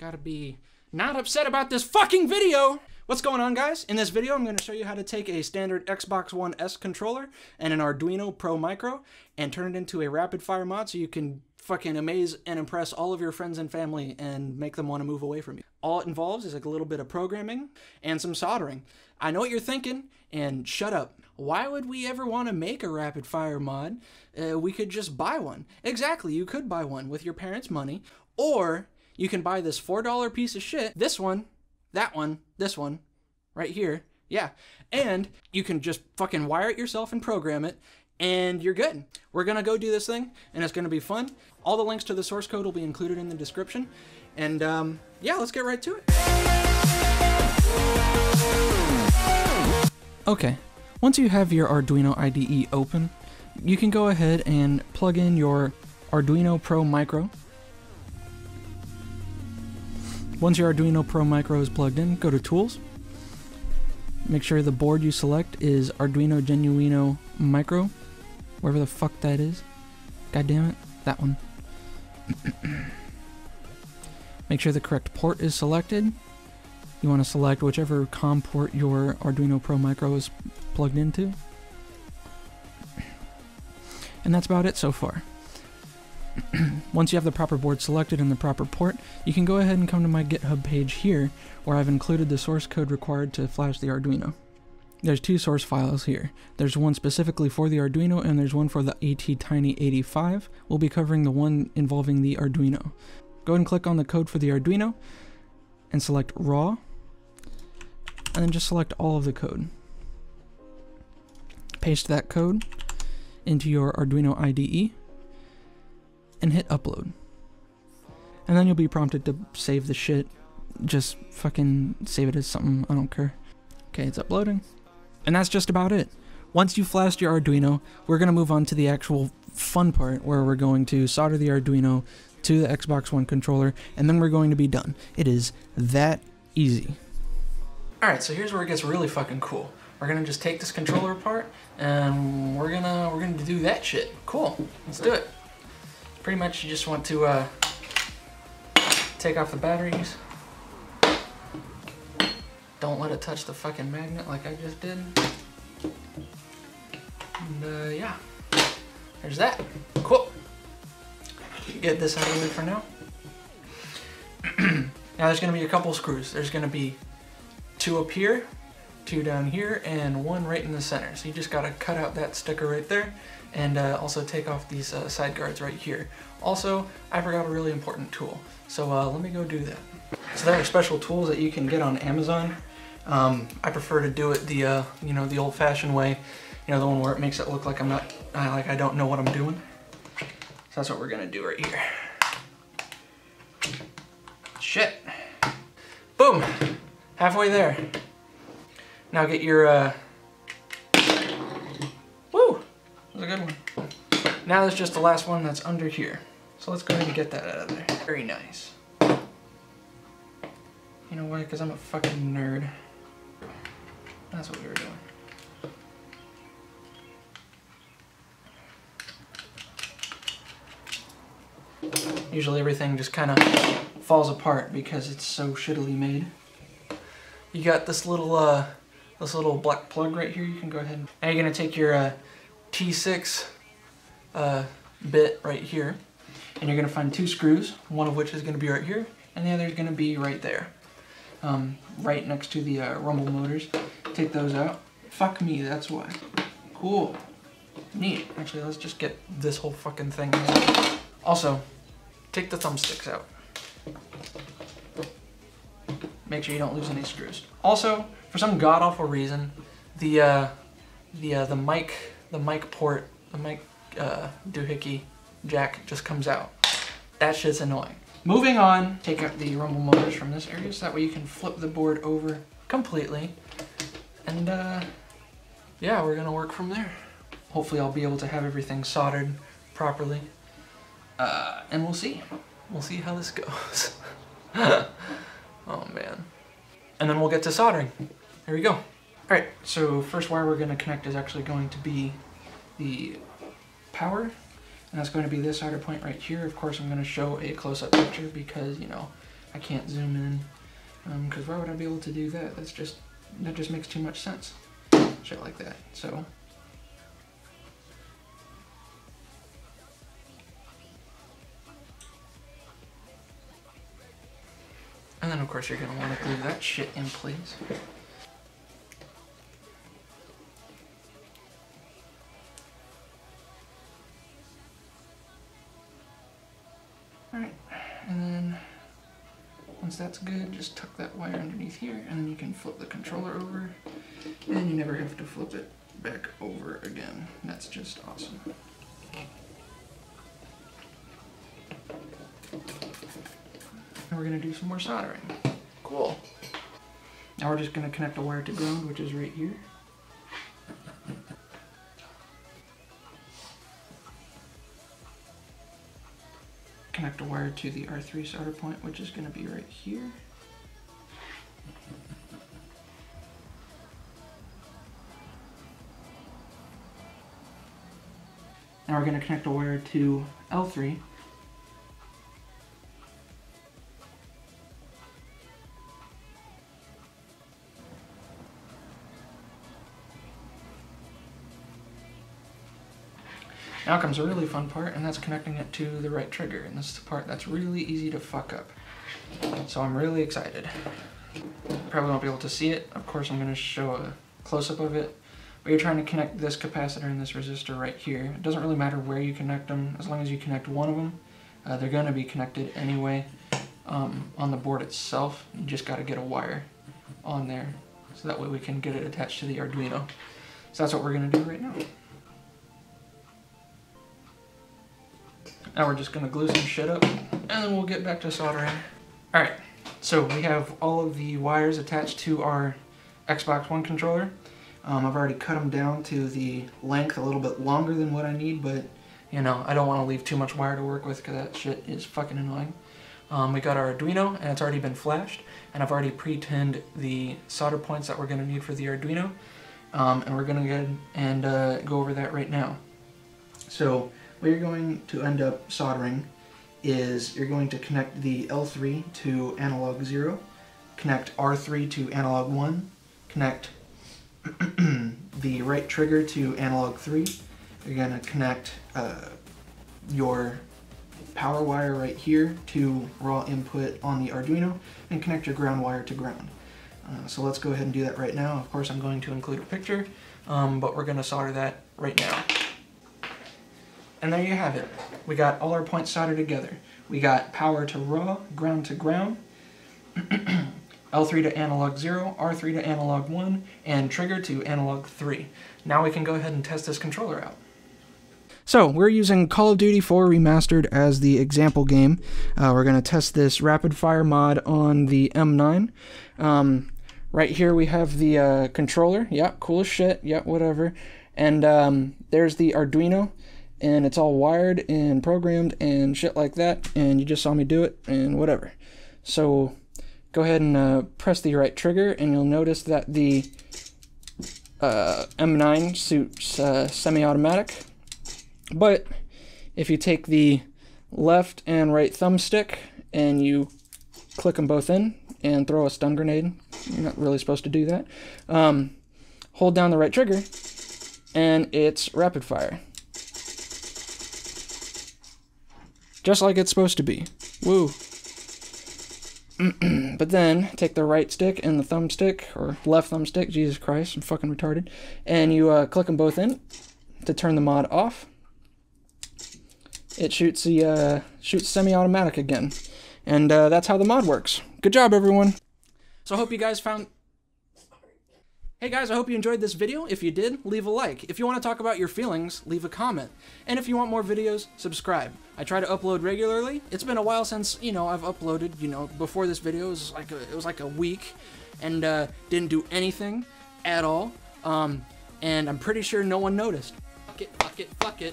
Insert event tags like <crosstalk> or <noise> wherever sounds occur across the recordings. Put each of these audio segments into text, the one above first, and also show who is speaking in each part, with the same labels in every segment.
Speaker 1: Gotta be not upset about this fucking video. What's going on guys? In this video I'm going to show you how to take a standard Xbox One S controller and an Arduino Pro Micro and turn it into a rapid fire mod so you can fucking amaze and impress all of your friends and family and make them want to move away from you. All it involves is like a little bit of programming and some soldering. I know what you're thinking, and shut up. Why would we ever want to make a rapid fire mod? Uh, we could just buy one. Exactly, you could buy one with your parents' money, or you can buy this $4 piece of shit, this one, that one, this one, right here. Yeah. And you can just fucking wire it yourself and program it, and you're good. We're gonna go do this thing, and it's gonna be fun. All the links to the source code will be included in the description. And um, yeah, let's get right to it. Okay, once you have your Arduino IDE open, you can go ahead and plug in your Arduino Pro Micro. Once your Arduino Pro Micro is plugged in, go to Tools. Make sure the board you select is Arduino Genuino Micro, wherever the fuck that is. God damn it, that one. <coughs> Make sure the correct port is selected. You want to select whichever COM port your Arduino Pro Micro is plugged into. And that's about it so far. <clears throat> Once you have the proper board selected and the proper port, you can go ahead and come to my GitHub page here, where I've included the source code required to flash the Arduino. There's two source files here. There's one specifically for the Arduino and there's one for the ATtiny85. We'll be covering the one involving the Arduino. Go ahead and click on the code for the Arduino and select raw and then just select all of the code. Paste that code into your Arduino IDE and hit upload. And then you'll be prompted to save the shit. Just fucking save it as something, I don't care. Okay, it's uploading. And that's just about it. Once you've flashed your Arduino, we're to move on to the actual fun part where we're going to solder the Arduino to the Xbox One controller, and then we're going to be done. It is that easy. Alright, so here's where it gets really fucking cool. We're gonna just take this controller apart, and we're gonna we're gonna do that shit. Cool, let's do it. Pretty much you just want to uh, take off the batteries. Don't let it touch the fucking magnet like I just did. And uh, yeah, there's that. Cool. Get this out of the way for now. <clears throat> now there's gonna be a couple screws. There's gonna be two up here, two down here, and one right in the center. So you just gotta cut out that sticker right there and uh, also take off these uh, side guards right here. Also, I forgot a really important tool. So uh, let me go do that. So there are special tools that you can get on Amazon. Um, I prefer to do it the, uh, you know, the old fashioned way. You know, the one where it makes it look like I'm not, like I don't know what I'm doing. So that's what we're gonna do right here. Shit. Boom. Halfway there. Now get your, uh, woo, that was a good one. Now there's just the last one that's under here. So let's go ahead and get that out of there. Very nice. You know why? Because I'm a fucking nerd. That's what we were doing. Usually everything just kind of falls apart because it's so shittily made. You got this little uh, this little black plug right here. You can go ahead. And, now you're gonna take your uh, T6 uh, bit right here, and you're gonna find two screws. One of which is gonna be right here, and the other is gonna be right there, um, right next to the uh, rumble motors. Take those out. Fuck me, that's why. Cool. Neat. Actually, let's just get this whole fucking thing. Out. Also, take the thumbsticks out. Make sure you don't lose any screws. Also, for some god awful reason, the uh, the uh, the mic the mic port the mic uh, doohickey jack just comes out. That shit's annoying. Moving on, take out the rumble motors from this area so that way you can flip the board over completely. And uh, yeah, we're gonna work from there. Hopefully I'll be able to have everything soldered properly. Uh, and we'll see. We'll see how this goes. <laughs> oh man. And then we'll get to soldering. There we go. Alright, so first wire we're going to connect is actually going to be the power. And that's going to be this solder point right here. Of course I'm going to show a close-up picture because, you know, I can't zoom in. Because um, why would I be able to do that? That's just, that just makes too much sense. Shit like that. So, And then of course you're gonna wanna glue that shit in place. Alright, and then once that's good, just tuck that wire underneath here and then you can flip the controller over and you never have to flip it back over again. That's just awesome. And we're gonna do some more soldering. Cool. Now we're just gonna connect a wire to ground, which is right here. Connect a wire to the R3 solder point, which is gonna be right here. Now we're going to connect a wire to L3 Now comes a really fun part, and that's connecting it to the right trigger. And this is the part that's really easy to fuck up. So I'm really excited. Probably won't be able to see it. Of course, I'm gonna show a close-up of it. But you're trying to connect this capacitor and this resistor right here. It doesn't really matter where you connect them, as long as you connect one of them. Uh, they're gonna be connected anyway um, on the board itself. You just gotta get a wire on there. So that way we can get it attached to the Arduino. So that's what we're gonna do right now. Now we're just gonna glue some shit up and then we'll get back to soldering. All right, so we have all of the wires attached to our Xbox One controller. Um, I've already cut them down to the length a little bit longer than what I need, but you know, I don't want to leave too much wire to work with because that shit is fucking annoying. Um, we got our Arduino and it's already been flashed and I've already pre-tinned the solder points that we're to need for the Arduino um, and we're to go and uh, go over that right now. So what you're going to end up soldering is you're going to connect the L3 to analog 0, connect R3 to analog 1, connect <clears throat> the right trigger to analog 3. You're going to connect uh, your power wire right here to raw input on the Arduino and connect your ground wire to ground. Uh, so let's go ahead and do that right now. Of course I'm going to include a picture, um, but we're going to solder that right now. And there you have it. We got all our points soldered together. We got power to raw, ground to ground, <clears throat> L3 to analog 0, R3 to analog 1, and trigger to analog 3. Now we can go ahead and test this controller out. So, we're using Call of Duty 4 Remastered as the example game. Uh, we're going to test this rapid fire mod on the M9. Um, right here we have the uh, controller. Yeah, cool as shit. Yeah, whatever. And um, there's the Arduino and it's all wired and programmed and shit like that and you just saw me do it and whatever. So go ahead and uh, press the right trigger and you'll notice that the uh, M9 suits uh, semi-automatic. But if you take the left and right thumbstick and you click them both in and throw a stun grenade you're not really supposed to do that um, hold down the right trigger and it's rapid fire just like it's supposed to be. Woo. <clears throat> but then take the right stick and the thumbstick, or left thumbstick, Jesus Christ, I'm fucking retarded, and you uh, click them both in to turn the mod off. It shoots the uh, shoots semi-automatic again, and uh, that's how the mod works. Good job, everyone. So I hope you guys found Hey guys, I hope you enjoyed this video. If you did, leave a like. If you want to talk about your feelings, leave a comment. And if you want more videos, subscribe. I try to upload regularly. It's been a while since, you know, I've uploaded, you know, before this video, it was like a, it was like a week and uh, didn't do anything at all. Um, and I'm pretty sure no one noticed. Fuck it, fuck it, fuck it.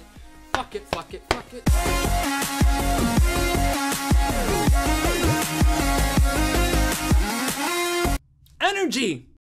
Speaker 1: Fuck it, fuck it, fuck it. Energy!